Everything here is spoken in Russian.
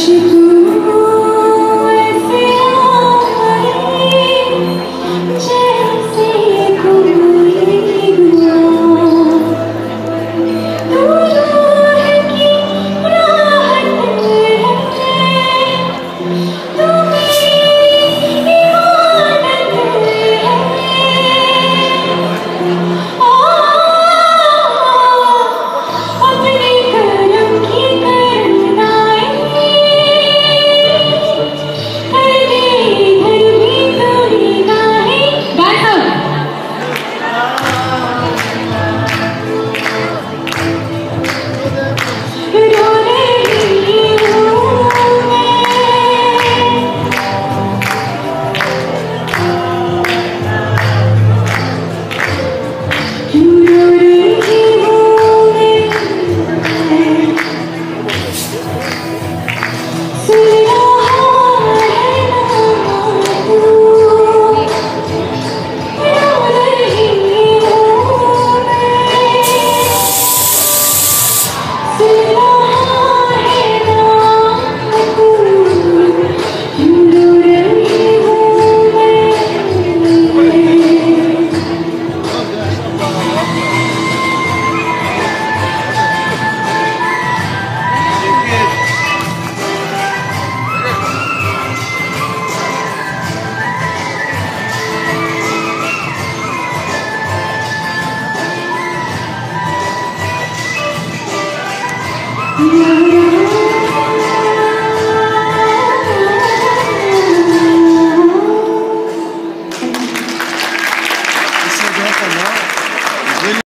защиту.